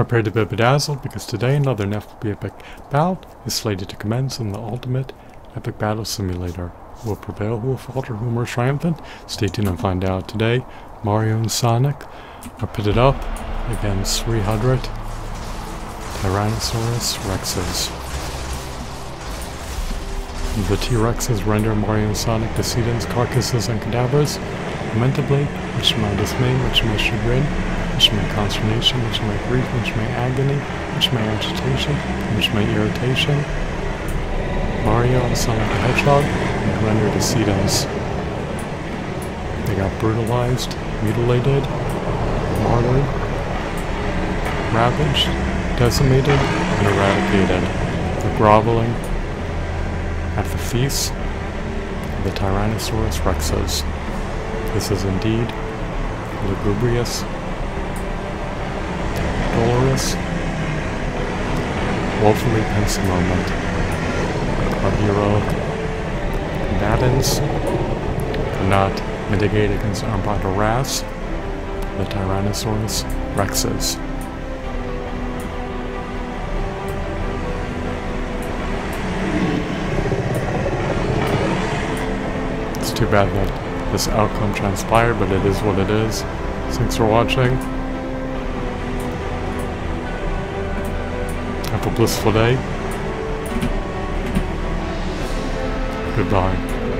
Prepare to be bedazzled because today another Nephil epic battle is slated to commence in the ultimate epic battle simulator. Who will prevail, who will falter, who will emerge triumphant? Stay tuned and find out today. Mario and Sonic are pitted up against 300 Tyrannosaurus Rexes. The T-Rexes render Mario and Sonic decedents, carcasses, and cadavers, lamentably, which may dismay, which may chagrin, which may consternation, which may grief, which may agony, which may agitation, which may irritation. Mario and Sonic the Hedgehog and rendered decedents. They got brutalized, mutilated, martyred, ravaged, decimated, and eradicated. The groveling of the Tyrannosaurus rexes. This is indeed lugubrious dolorous, woefully pensive moment. Our hero combatants could not mitigate against Armada Ras, the Tyrannosaurus Rexes. It's too bad that this outcome transpired, but it is what it is. Thanks for watching. Have a blissful day. Goodbye.